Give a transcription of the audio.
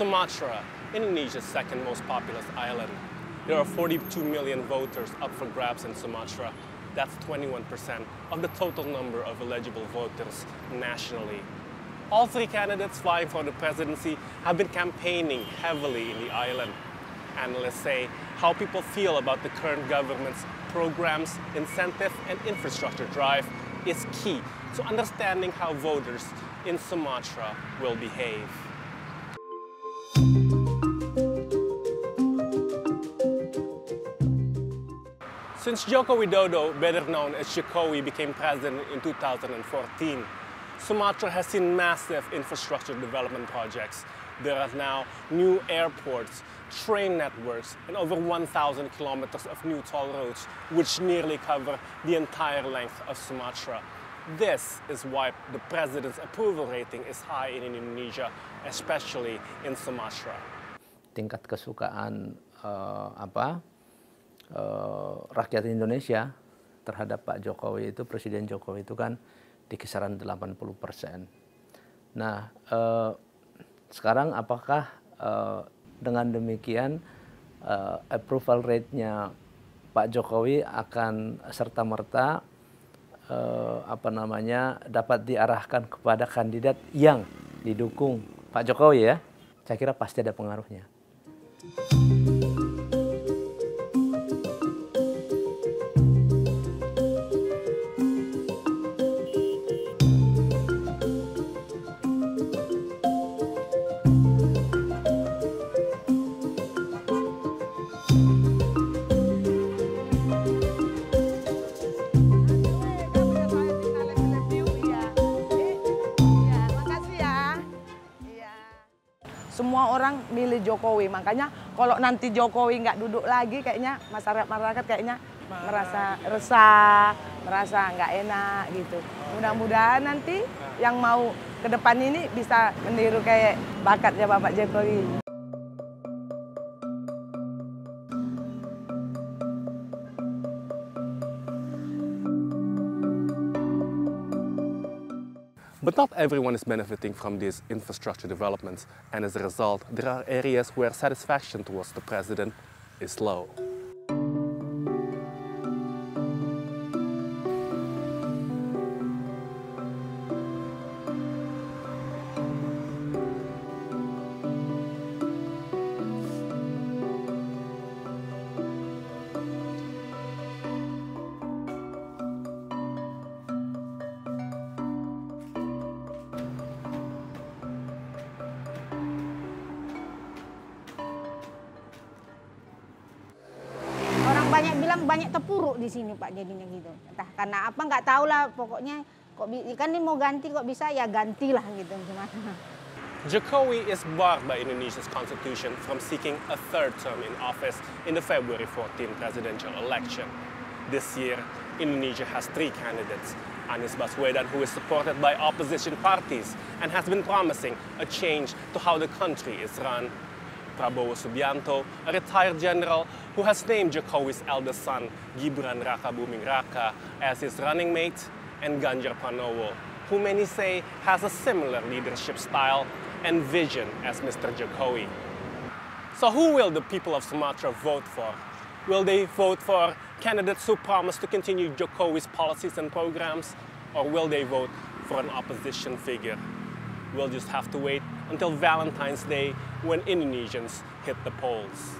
Sumatra, Indonesia's second most populous island. There are 42 million voters up for grabs in Sumatra. That's 21% of the total number of eligible voters nationally. All three candidates vying for the presidency have been campaigning heavily in the island. Analysts say how people feel about the current government's programs, incentive, and infrastructure drive is key to understanding how voters in Sumatra will behave. Since Joko Widodo, better known as Jokowi, became president in 2014, Sumatra has seen massive infrastructure development projects. There are now new airports, train networks, and over 1,000 kilometers of new toll roads, which nearly cover the entire length of Sumatra. This is why the president's approval rating is high in Indonesia, especially in Sumatra. Tingkat kesukaan uh, apa uh, rakyat Indonesia terhadap Pak Jokowi itu Presiden Jokowi itu kan di kisaran 80 persen. Nah, eh, sekarang apakah eh, dengan demikian eh, approval rate-nya Pak Jokowi akan serta merta eh, apa namanya dapat diarahkan kepada kandidat yang didukung Pak Jokowi ya? Saya kira pasti ada pengaruhnya. Semua orang milih Jokowi. Makanya kalau nanti Jokowi nggak duduk lagi, kayaknya masyarakat masyarakat kayaknya merasa resah, merasa nggak enak gitu. Mudah-mudahan nanti yang mau ke depan ini bisa meniru kayak bakatnya Bapak Jokowi. But not everyone is benefiting from these infrastructure developments, and as a result, there are areas where satisfaction towards the president is low. Banyak banyak terpuruk di sini Pak jadinya gitu. Entah karena apa nggak tahu lah pokoknya kok kan ini mau ganti kok bisa ya gantilah gitu gimana. Jokowi is barred by Indonesia's constitution from seeking a third term in office in the February 14 presidential election. This year, Indonesia has three candidates. Anies Baswedan, who is supported by opposition parties and has been promising a change to how the country is run. Prabowo Subianto, a retired general who has named Jokowi's eldest son, Gibran Rakabuming Raka, as his running mate, and Ganjar Pranowo, who many say has a similar leadership style and vision as Mr. Jokowi. So who will the people of Sumatra vote for? Will they vote for candidates who promise to continue Jokowi's policies and programs? Or will they vote for an opposition figure? We'll just have to wait until Valentine's Day when Indonesians hit the polls.